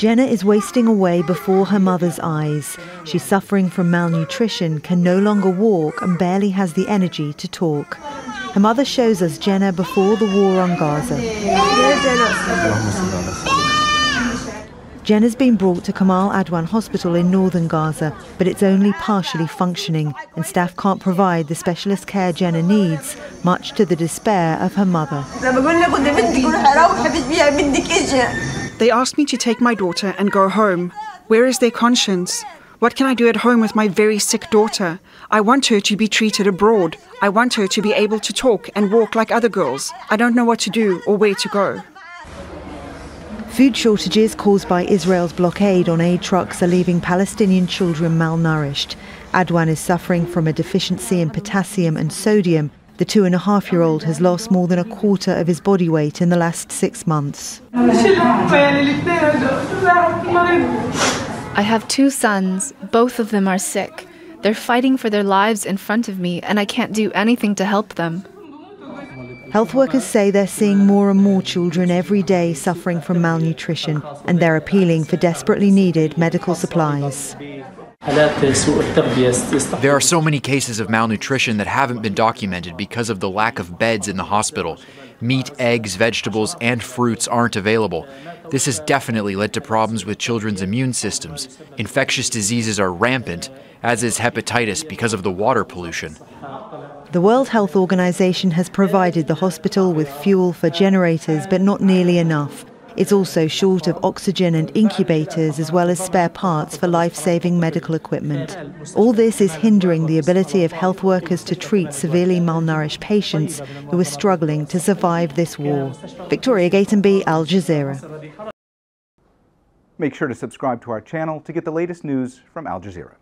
Jenna is wasting away before her mother's eyes. She's suffering from malnutrition, can no longer walk, and barely has the energy to talk. Her mother shows us Jenna before the war on Gaza. Jenna's been brought to Kamal Adwan Hospital in northern Gaza, but it's only partially functioning, and staff can't provide the specialist care Jenna needs, much to the despair of her mother. They asked me to take my daughter and go home. Where is their conscience? What can I do at home with my very sick daughter? I want her to be treated abroad. I want her to be able to talk and walk like other girls. I don't know what to do or where to go. Food shortages caused by Israel's blockade on aid trucks are leaving Palestinian children malnourished. Adwan is suffering from a deficiency in potassium and sodium the two and a half year old has lost more than a quarter of his body weight in the last six months. I have two sons. Both of them are sick. They're fighting for their lives in front of me, and I can't do anything to help them. Health workers say they're seeing more and more children every day suffering from malnutrition, and they're appealing for desperately needed medical supplies. There are so many cases of malnutrition that haven't been documented because of the lack of beds in the hospital. Meat, eggs, vegetables, and fruits aren't available. This has definitely led to problems with children's immune systems. Infectious diseases are rampant, as is hepatitis because of the water pollution. The World Health Organization has provided the hospital with fuel for generators, but not nearly enough. It's also short of oxygen and incubators as well as spare parts for life saving medical equipment. All this is hindering the ability of health workers to treat severely malnourished patients who are struggling to survive this war. Victoria Gatenby, Al Jazeera. Make sure to subscribe to our channel to get the latest news from Al Jazeera.